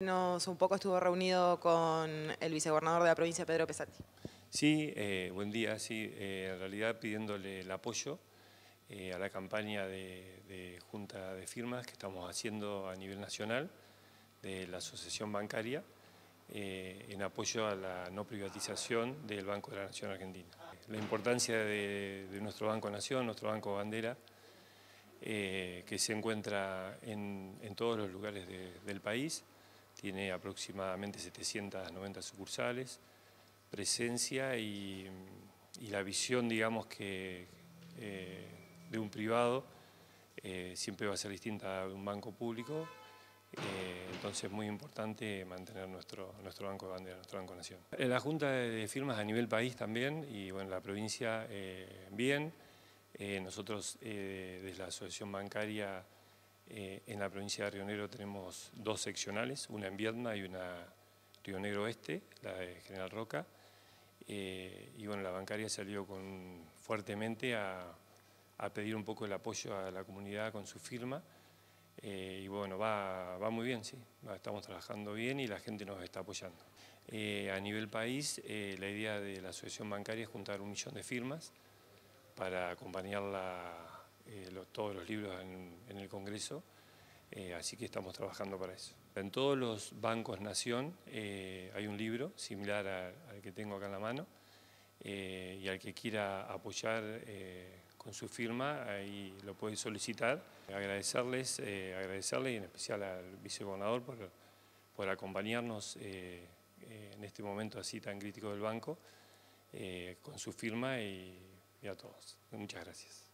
Nos un poco estuvo reunido con el vicegobernador de la provincia, Pedro Pesati. Sí, eh, buen día, sí, eh, en realidad pidiéndole el apoyo eh, a la campaña de, junta de firmas que estamos haciendo a nivel nacional de la Asociación Bancaria en apoyo a la no privatización del Banco de la Nación Argentina. La importancia de, nuestro Banco Nación, nuestro Banco Bandera, que se encuentra en, todos los lugares del país, tiene aproximadamente 790 sucursales, presencia y, la visión, digamos, que eh, de un privado eh, siempre va a ser distinta de un banco público, eh, entonces es muy importante mantener nuestro, nuestro banco de bandera, nuestro banco nación. La Junta de Firmas a nivel país también y bueno, la provincia bien. nosotros desde la Asociación Bancaria eh, en la provincia de Río Negro tenemos dos seccionales, una en Viedma y una Río Negro Oeste, la de General Roca. Eh, y bueno, la bancaria salió con, fuertemente a, pedir un poco el apoyo a la comunidad con su firma. Eh, y bueno, va, va, muy bien, sí, estamos trabajando bien y la gente nos está apoyando. a nivel país, la idea de la asociación bancaria es juntar un millón de firmas para acompañarla eh, todos los libros en, el Congreso, eh, así que estamos trabajando para eso. En todos los bancos Nación eh, hay un libro similar al que tengo acá en la mano y al que quiera apoyar con su firma, ahí lo puede solicitar. Agradecerles, agradecerle y en especial al vicegobernador por, por acompañarnos en este momento así tan crítico del banco con su firma y a todos. Muchas gracias.